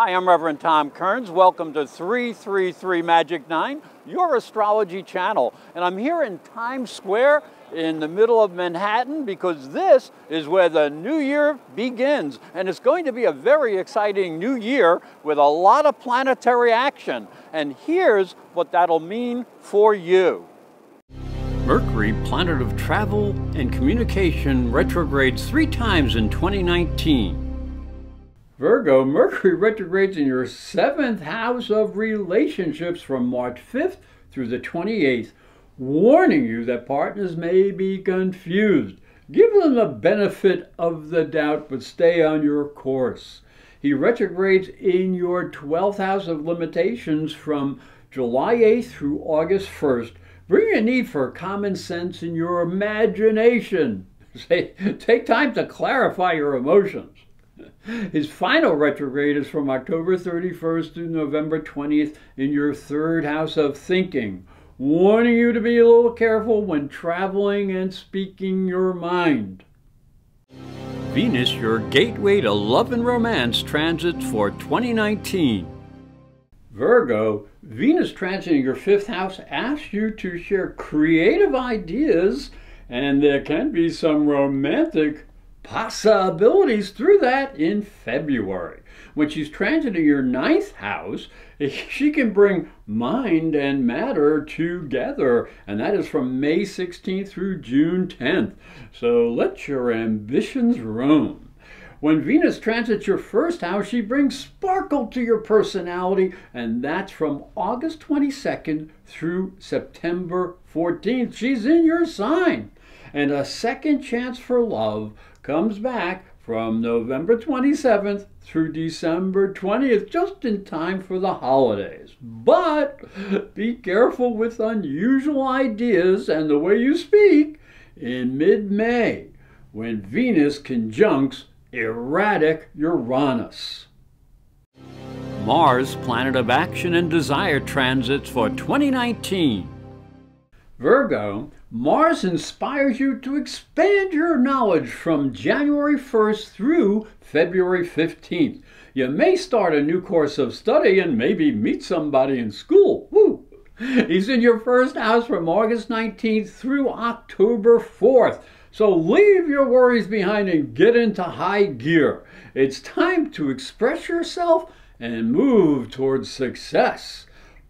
Hi, I'm Reverend Tom Kearns. Welcome to 333 Magic 9, your astrology channel. And I'm here in Times Square in the middle of Manhattan because this is where the new year begins. And it's going to be a very exciting new year with a lot of planetary action. And here's what that'll mean for you. Mercury, planet of travel and communication, retrogrades three times in 2019. Virgo, Mercury retrogrades in your seventh house of relationships from March 5th through the 28th, warning you that partners may be confused. Give them the benefit of the doubt, but stay on your course. He retrogrades in your 12th house of limitations from July 8th through August 1st. Bring a need for common sense in your imagination. Take time to clarify your emotions. His final retrograde is from October 31st to November 20th in your third house of thinking, warning you to be a little careful when traveling and speaking your mind. Venus, your gateway to love and romance transits for 2019. Virgo, Venus transiting your fifth house asks you to share creative ideas, and there can be some romantic possibilities through that in February. When she's transiting your ninth house, she can bring mind and matter together, and that is from May 16th through June 10th. So let your ambitions roam. When Venus transits your first house, she brings sparkle to your personality, and that's from August 22nd through September 14th. She's in your sign. And a second chance for love comes back from November 27th through December 20th, just in time for the holidays. But be careful with unusual ideas and the way you speak in mid May when Venus conjuncts erratic Uranus. Mars, planet of action and desire transits for 2019. Virgo, Mars inspires you to expand your knowledge from January 1st through February 15th. You may start a new course of study and maybe meet somebody in school. Woo! He's in your first house from August 19th through October 4th. So leave your worries behind and get into high gear. It's time to express yourself and move towards success.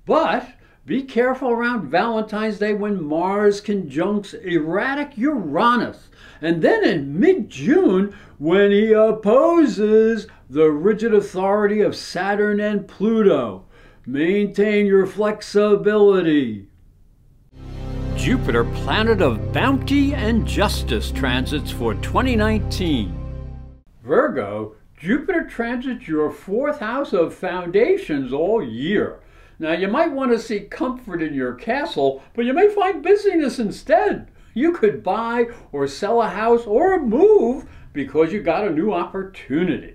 But be careful around Valentine's Day when Mars conjuncts erratic Uranus. And then in mid June, when he opposes the rigid authority of Saturn and Pluto. Maintain your flexibility. Jupiter, planet of bounty and justice, transits for 2019. Virgo, Jupiter transits your fourth house of foundations all year. Now, you might want to seek comfort in your castle, but you may find busyness instead. You could buy or sell a house or move because you got a new opportunity.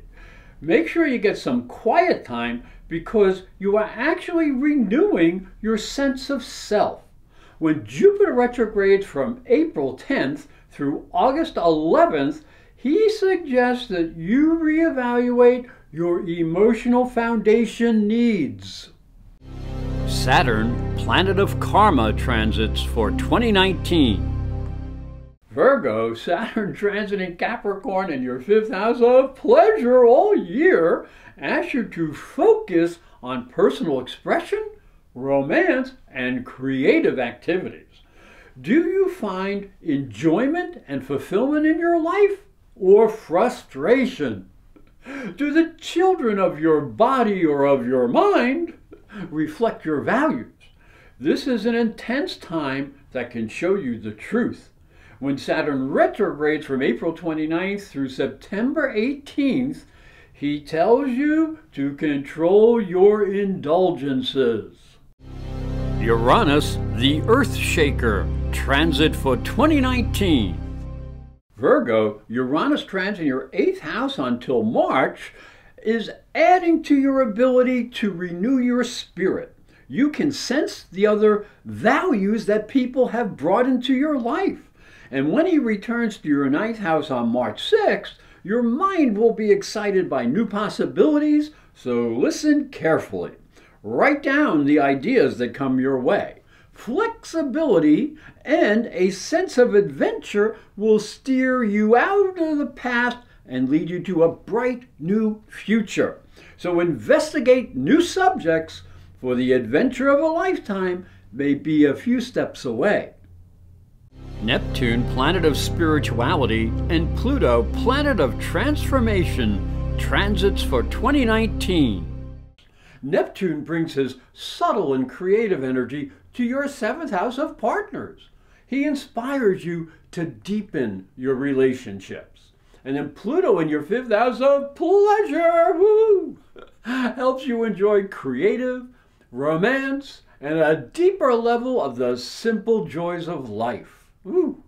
Make sure you get some quiet time because you are actually renewing your sense of self. When Jupiter retrogrades from April 10th through August 11th, he suggests that you reevaluate your emotional foundation needs. Saturn, planet of karma, transits for 2019. Virgo, Saturn transiting Capricorn in your fifth house of pleasure all year asks you to focus on personal expression, romance, and creative activities. Do you find enjoyment and fulfillment in your life or frustration? Do the children of your body or of your mind reflect your values. This is an intense time that can show you the truth. When Saturn retrogrades from April 29th through September 18th, he tells you to control your indulgences. Uranus, the Earth Shaker, transit for 2019. Virgo, Uranus transit in your eighth house until March is adding to your ability to renew your spirit. You can sense the other values that people have brought into your life. And when he returns to your ninth house on March 6th, Your mind will be excited by new possibilities, so listen carefully. Write down the ideas that come your way. Flexibility and a sense of adventure will steer you out of the path and lead you to a bright new future. So investigate new subjects, for the adventure of a lifetime may be a few steps away. Neptune, planet of spirituality, and Pluto, planet of transformation, transits for 2019. Neptune brings his subtle and creative energy to your seventh house of partners. He inspires you to deepen your relationships. And then Pluto in your fifth house of pleasure woo, helps you enjoy creative, romance, and a deeper level of the simple joys of life. Woo.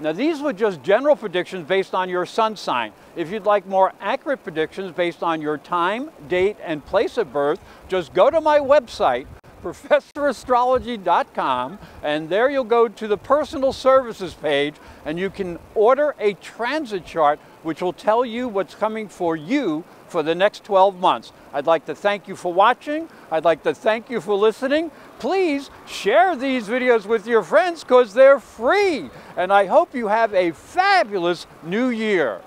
Now these were just general predictions based on your sun sign. If you'd like more accurate predictions based on your time, date, and place of birth, just go to my website, professorastrology.com, and there you'll go to the personal services page and you can order a transit chart which will tell you what's coming for you for the next 12 months. I'd like to thank you for watching. I'd like to thank you for listening. Please share these videos with your friends because they're free. And I hope you have a fabulous new year.